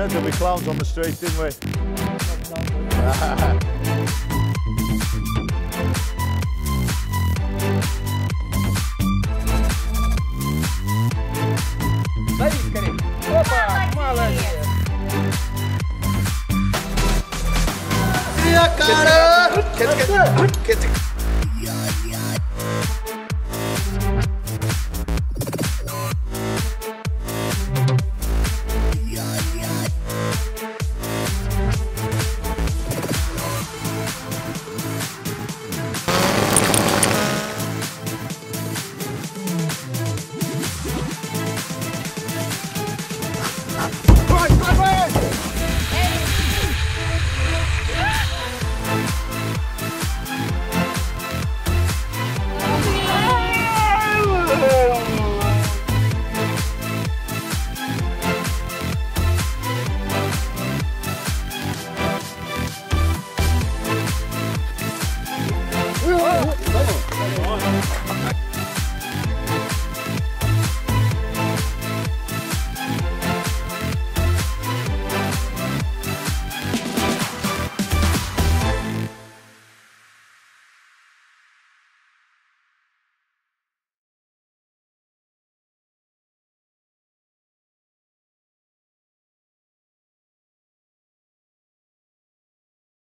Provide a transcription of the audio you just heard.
said there'll be clowns on the street, didn't we? Лови скорее. Опа, молодец.